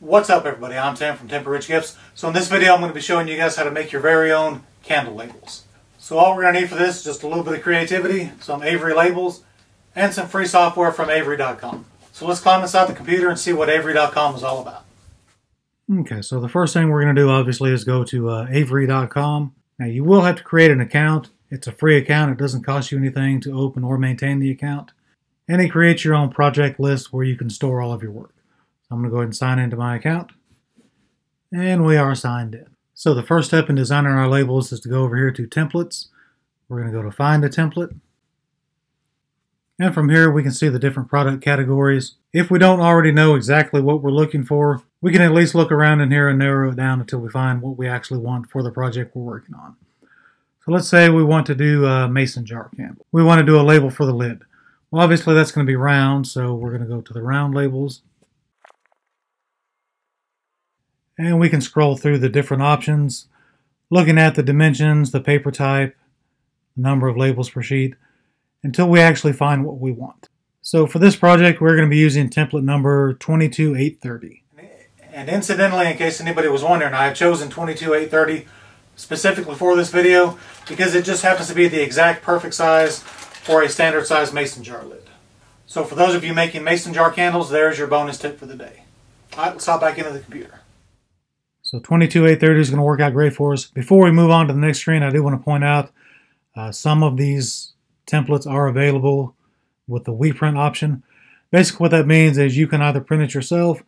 What's up everybody, I'm Tim from Timber Ridge Gifts. So in this video I'm going to be showing you guys how to make your very own candle labels. So all we're going to need for this is just a little bit of creativity, some Avery labels, and some free software from Avery.com. So let's climb inside the computer and see what Avery.com is all about. Okay, so the first thing we're going to do obviously is go to uh, Avery.com. Now you will have to create an account. It's a free account. It doesn't cost you anything to open or maintain the account. And it creates your own project list where you can store all of your work. I'm going to go ahead and sign into my account. And we are signed in. So the first step in designing our labels is to go over here to templates. We're going to go to find a template. And from here we can see the different product categories. If we don't already know exactly what we're looking for, we can at least look around in here and narrow it down until we find what we actually want for the project we're working on. So let's say we want to do a mason jar candle. We want to do a label for the lid. Well, obviously that's going to be round, so we're going to go to the round labels. And we can scroll through the different options, looking at the dimensions, the paper type, the number of labels per sheet, until we actually find what we want. So for this project, we're going to be using template number 22830. And incidentally, in case anybody was wondering, I have chosen 22830 specifically for this video because it just happens to be the exact perfect size for a standard size mason jar lid. So for those of you making mason jar candles, there's your bonus tip for the day. All right, let's hop back into the computer. So 22830 is going to work out great for us. Before we move on to the next screen, I do want to point out uh, some of these templates are available with the WePrint option. Basically what that means is you can either print it yourself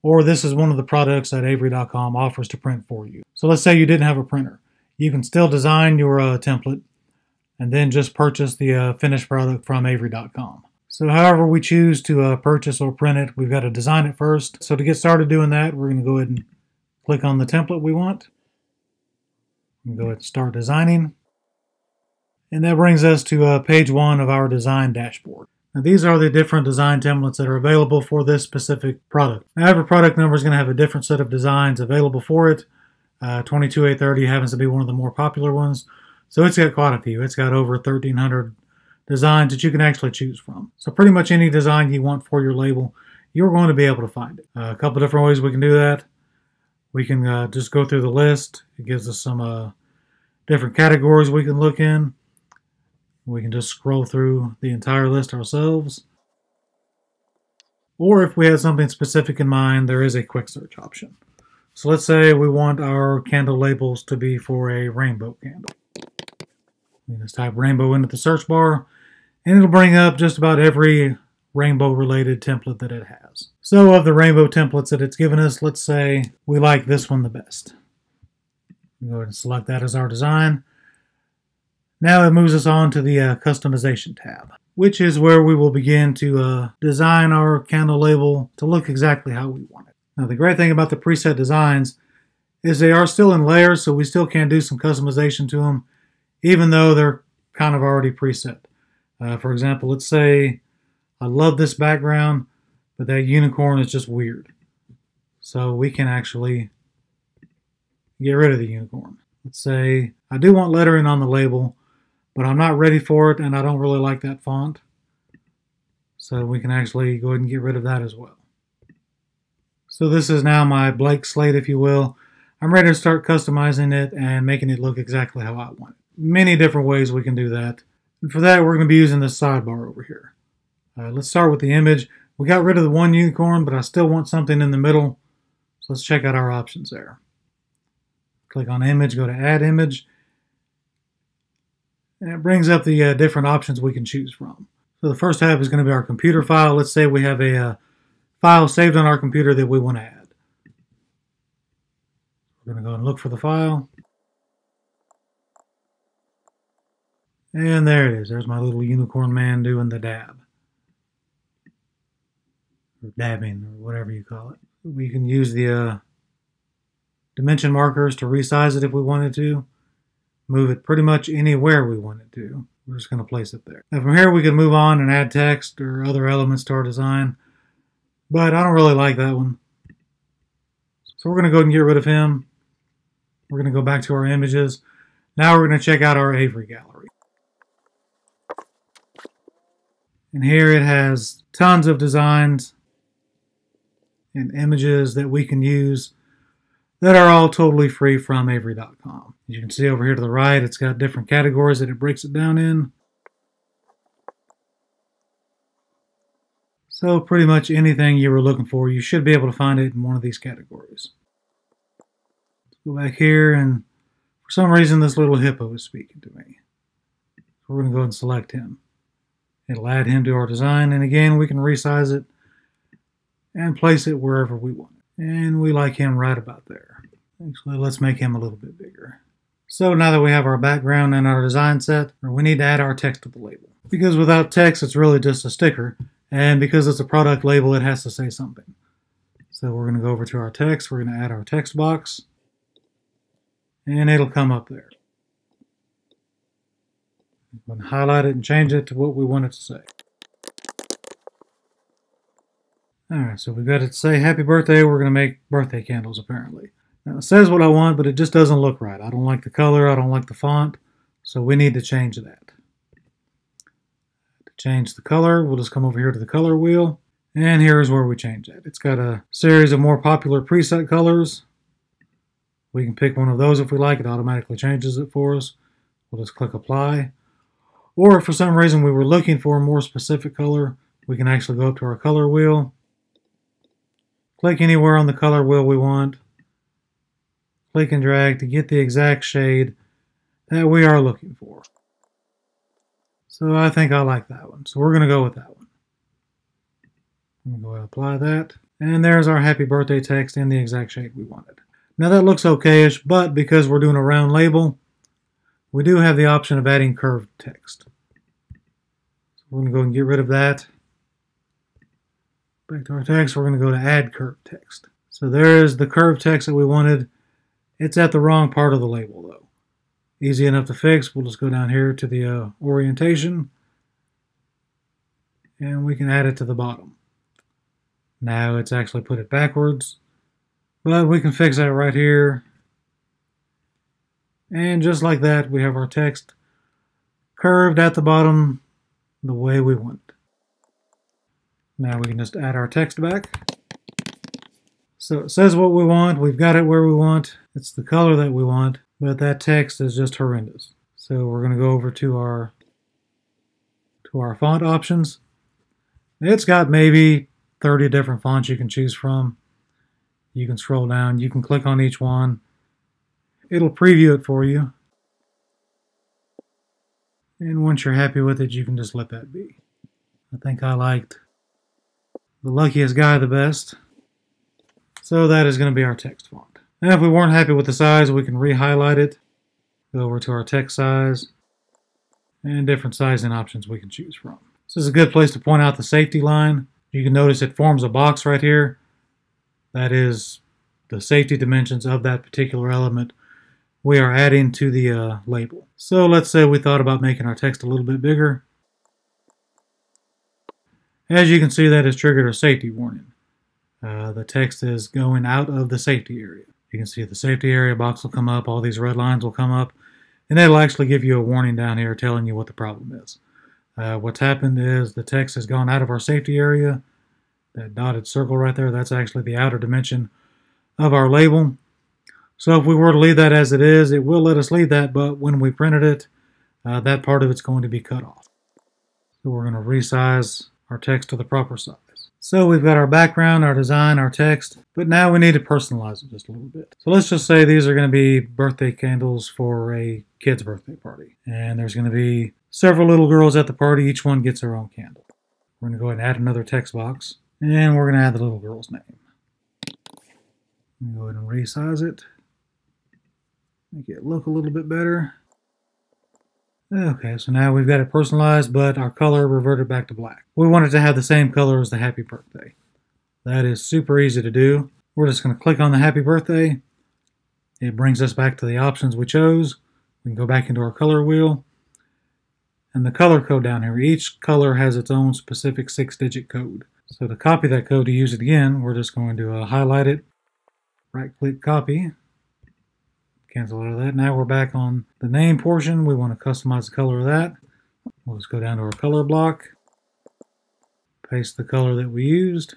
or this is one of the products that Avery.com offers to print for you. So let's say you didn't have a printer. You can still design your uh, template and then just purchase the uh, finished product from Avery.com. So however we choose to uh, purchase or print it, we've got to design it first. So to get started doing that, we're going to go ahead and Click on the template we want. Go ahead and start designing. And that brings us to uh, page one of our design dashboard. Now these are the different design templates that are available for this specific product. Now every product number is going to have a different set of designs available for it. Uh, 22830 happens to be one of the more popular ones. So it's got quite a few. It's got over 1300 designs that you can actually choose from. So pretty much any design you want for your label, you're going to be able to find it. Uh, a couple different ways we can do that we can uh, just go through the list. It gives us some uh, different categories we can look in. We can just scroll through the entire list ourselves. Or if we have something specific in mind, there is a quick search option. So let's say we want our candle labels to be for a rainbow candle. We just type rainbow into the search bar, and it'll bring up just about every rainbow related template that it has. So of the rainbow templates that it's given us, let's say we like this one the best. Go ahead and select that as our design. Now it moves us on to the uh, customization tab, which is where we will begin to uh, design our candle label to look exactly how we want it. Now the great thing about the preset designs is they are still in layers, so we still can do some customization to them, even though they're kind of already preset. Uh, for example, let's say I love this background, but that unicorn is just weird. So we can actually get rid of the unicorn. Let's say I do want lettering on the label, but I'm not ready for it and I don't really like that font. So we can actually go ahead and get rid of that as well. So this is now my blank slate, if you will. I'm ready to start customizing it and making it look exactly how I want it. Many different ways we can do that. And for that, we're going to be using this sidebar over here. Uh, let's start with the image. We got rid of the one unicorn, but I still want something in the middle. So let's check out our options there. Click on image, go to add image. And it brings up the uh, different options we can choose from. So the first tab is going to be our computer file. Let's say we have a uh, file saved on our computer that we want to add. We're going to go and look for the file. And there it is. There's my little unicorn man doing the dab or dabbing or whatever you call it. We can use the uh, dimension markers to resize it if we wanted to. Move it pretty much anywhere we wanted to. We're just going to place it there. From here we can move on and add text or other elements to our design. But I don't really like that one. So we're going to go ahead and get rid of him. We're going to go back to our images. Now we're going to check out our Avery gallery. And here it has tons of designs and images that we can use that are all totally free from Avery.com. As you can see over here to the right, it's got different categories that it breaks it down in. So pretty much anything you were looking for, you should be able to find it in one of these categories. Let's go back here and for some reason this little hippo is speaking to me. So we're going to go ahead and select him. It'll add him to our design and again we can resize it and place it wherever we want. And we like him right about there. Actually, let's make him a little bit bigger. So now that we have our background and our design set, we need to add our text to the label. Because without text, it's really just a sticker. And because it's a product label, it has to say something. So we're going to go over to our text. We're going to add our text box. And it'll come up there. We're going to highlight it and change it to what we want it to say. Alright, so we've got it to say happy birthday. We're going to make birthday candles apparently. Now it says what I want, but it just doesn't look right. I don't like the color. I don't like the font. So we need to change that To change the color, we'll just come over here to the color wheel. And here's where we change that. It's got a series of more popular preset colors. We can pick one of those if we like. It automatically changes it for us. We'll just click apply. Or if for some reason we were looking for a more specific color, we can actually go up to our color wheel. Click anywhere on the color wheel we want. Click and drag to get the exact shade that we are looking for. So I think I like that one. So we're going to go with that one. I'm going to apply that. And there's our happy birthday text in the exact shade we wanted. Now that looks okayish, but because we're doing a round label, we do have the option of adding curved text. So we're going to go and get rid of that. Back to our text, we're going to go to add curved text. So there's the curved text that we wanted. It's at the wrong part of the label though. Easy enough to fix. We'll just go down here to the uh, orientation and we can add it to the bottom. Now it's actually put it backwards, but we can fix that right here. And just like that, we have our text curved at the bottom the way we want. Now we can just add our text back. So it says what we want. We've got it where we want. It's the color that we want but that text is just horrendous. So we're going to go over to our to our font options. It's got maybe 30 different fonts you can choose from. You can scroll down, you can click on each one. It'll preview it for you. And once you're happy with it, you can just let that be. I think I liked the luckiest guy the best. So that is going to be our text font. And if we weren't happy with the size, we can re-highlight it, go over to our text size, and different sizing options we can choose from. This is a good place to point out the safety line. You can notice it forms a box right here. That is the safety dimensions of that particular element we are adding to the uh, label. So let's say we thought about making our text a little bit bigger. As you can see, that has triggered a safety warning. Uh, the text is going out of the safety area. You can see the safety area box will come up, all these red lines will come up, and that'll actually give you a warning down here telling you what the problem is. Uh, what's happened is the text has gone out of our safety area. That dotted circle right there, that's actually the outer dimension of our label. So if we were to leave that as it is, it will let us leave that, but when we printed it, uh, that part of it's going to be cut off. So we're going to resize our text to the proper size. So we've got our background, our design, our text, but now we need to personalize it just a little bit. So let's just say these are going to be birthday candles for a kid's birthday party. And there's going to be several little girls at the party. Each one gets their own candle. We're going to go ahead and add another text box. And we're going to add the little girl's name. Go ahead and resize it. Make it look a little bit better. Okay, so now we've got it personalized, but our color reverted back to black. We want it to have the same color as the happy birthday. That is super easy to do. We're just going to click on the happy birthday. It brings us back to the options we chose. We can go back into our color wheel. And the color code down here, each color has its own specific six-digit code. So to copy that code to use it again, we're just going to uh, highlight it, right-click copy, Cancel out of that. Now we're back on the name portion. We want to customize the color of that. We'll just go down to our color block, paste the color that we used,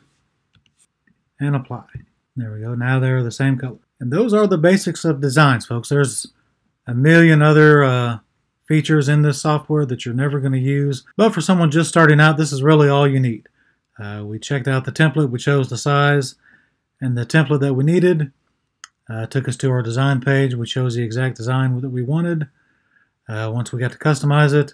and apply. There we go. Now they're the same color. And those are the basics of designs, folks. There's a million other uh, features in this software that you're never going to use. But for someone just starting out, this is really all you need. Uh, we checked out the template, we chose the size and the template that we needed. Uh, took us to our design page. We chose the exact design that we wanted. Uh, once we got to customize it,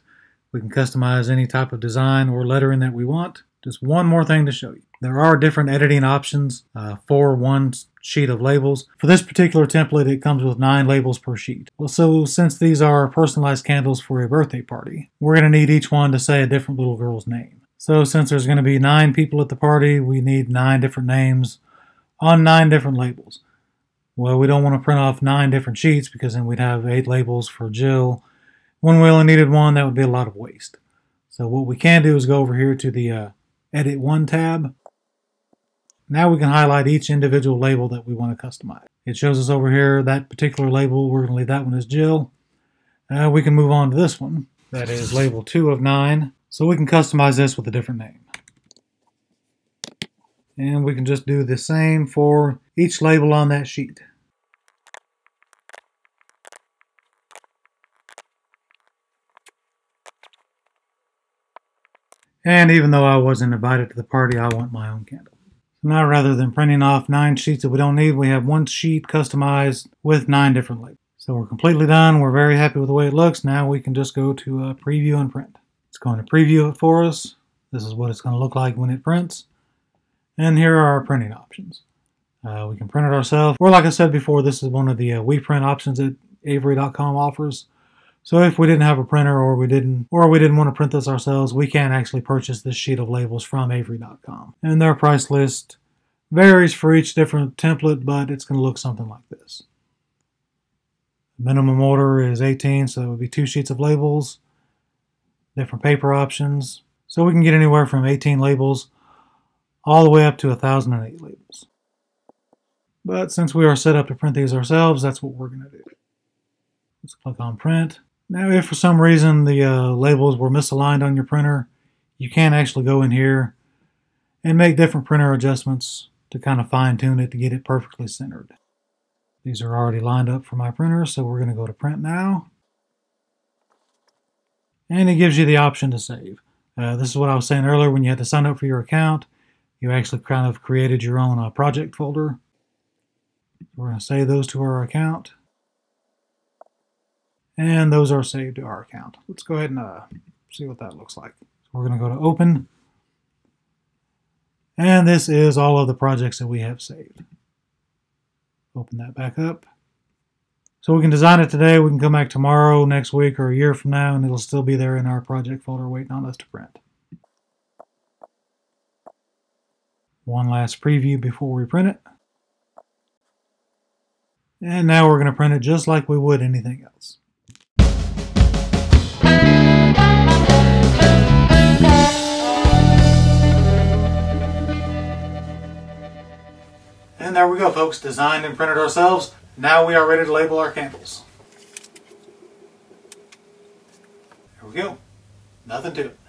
we can customize any type of design or lettering that we want. Just one more thing to show you. There are different editing options uh, for one sheet of labels. For this particular template, it comes with nine labels per sheet. Well, so since these are personalized candles for a birthday party, we're going to need each one to say a different little girl's name. So since there's going to be nine people at the party, we need nine different names on nine different labels. Well, we don't want to print off nine different sheets because then we'd have eight labels for Jill. When we only needed one, that would be a lot of waste. So what we can do is go over here to the uh, Edit One tab. Now we can highlight each individual label that we want to customize. It shows us over here that particular label. We're going to leave that one as Jill. Uh, we can move on to this one. That is label 2 of 9. So we can customize this with a different name. And we can just do the same for each label on that sheet. And even though I wasn't invited to the party, I want my own candle. Now, rather than printing off nine sheets that we don't need, we have one sheet customized with nine different labels. So we're completely done. We're very happy with the way it looks. Now we can just go to uh, preview and print. It's going to preview it for us. This is what it's going to look like when it prints. And here are our printing options. Uh, we can print it ourselves, or like I said before, this is one of the uh, WePrint options that Avery.com offers. So if we didn't have a printer or we didn't or we didn't want to print this ourselves, we can actually purchase this sheet of labels from Avery.com. And their price list varies for each different template, but it's going to look something like this. Minimum order is 18, so it would be two sheets of labels, different paper options. So we can get anywhere from 18 labels all the way up to 1,008 labels. But since we are set up to print these ourselves, that's what we're going to do. Let's click on print. Now if for some reason the uh, labels were misaligned on your printer, you can actually go in here and make different printer adjustments to kind of fine tune it to get it perfectly centered. These are already lined up for my printer, so we're going to go to print now. And it gives you the option to save. Uh, this is what I was saying earlier when you had to sign up for your account you actually kind of created your own uh, project folder. We're going to save those to our account. And those are saved to our account. Let's go ahead and uh, see what that looks like. So we're going to go to Open. And this is all of the projects that we have saved. Open that back up. So we can design it today, we can come back tomorrow, next week, or a year from now, and it'll still be there in our project folder waiting on us to print. One last preview before we print it. And now we're going to print it just like we would anything else. And there we go folks, designed and printed ourselves. Now we are ready to label our candles. There we go. Nothing to it.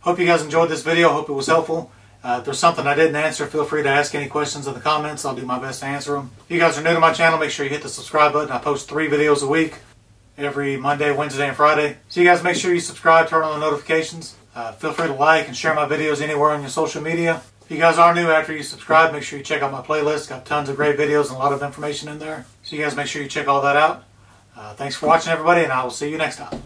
Hope you guys enjoyed this video. Hope it was helpful. Uh, if there's something I didn't answer, feel free to ask any questions in the comments. I'll do my best to answer them. If you guys are new to my channel, make sure you hit the subscribe button. I post three videos a week, every Monday, Wednesday, and Friday. So you guys make sure you subscribe, turn on the notifications. Uh, feel free to like and share my videos anywhere on your social media. If you guys are new after you subscribe, make sure you check out my playlist. Got tons of great videos and a lot of information in there. So you guys make sure you check all that out. Uh, thanks for watching, everybody, and I will see you next time.